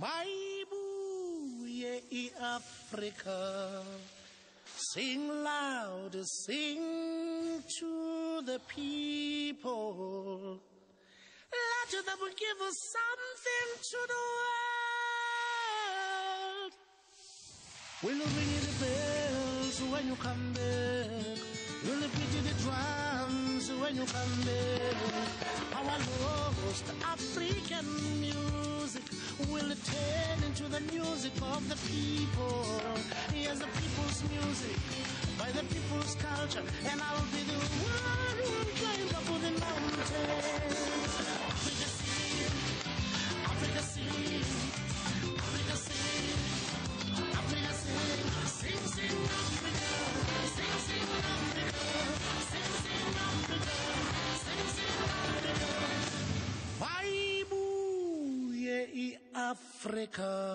Maibuye Africa. Sing loud, sing to the people. Let them give us something to the world. We'll ring the bells when you come back. We'll beat the drums when you come back. Our lost African music of the people. Here's the people's music by the people's culture, and I'll be the one who will climb up the mountains. Africa sing, Africa sing, Africa sing, Africa sing, sing, sing, Africa, sing, sing, Africa, sing, sing, Africa, sing, sing, Africa. Maibuye i Africa.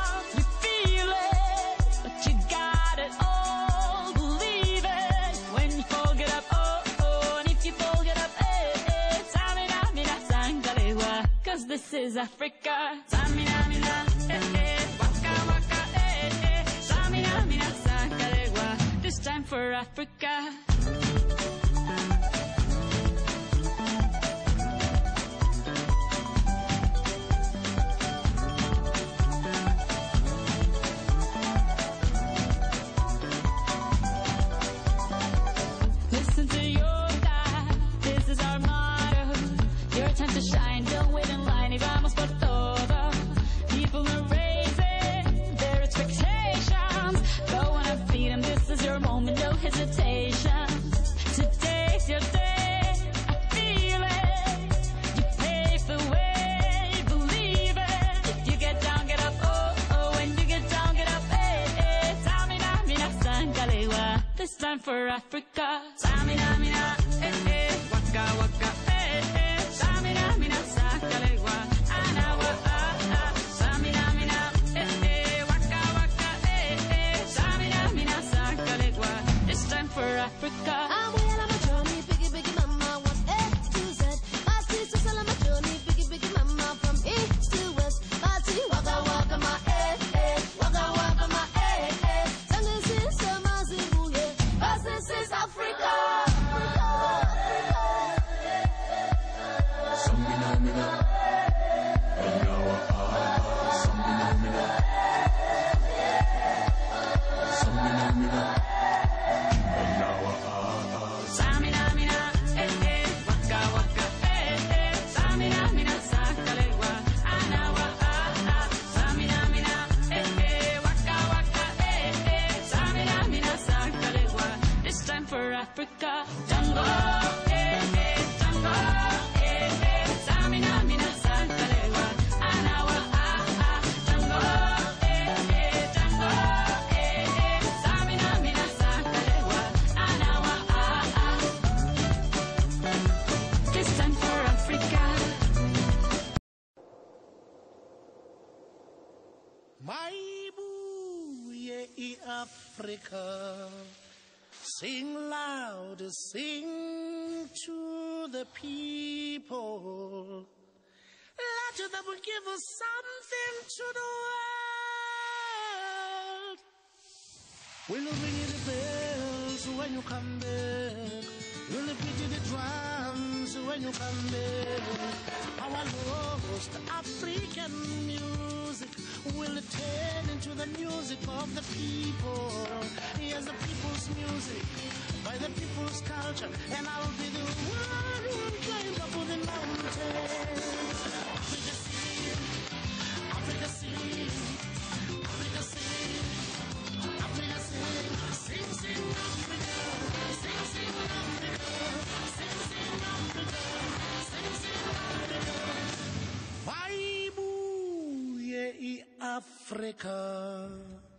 is Africa. Samina, mina, eh, eh, waka, waka, eh, eh. Samina, mina, this time for Africa. Time for Africa. Samina, mina, eh, eh. Waka, waka, Africa. Sing loud, sing to the people. Let them give us something to the world. We'll ring the bells when you come back. We'll beat the drums when you come back. Our lost African music will turn into the music of the people. Here's the people's music by the people's culture, and I'll be the one Africa.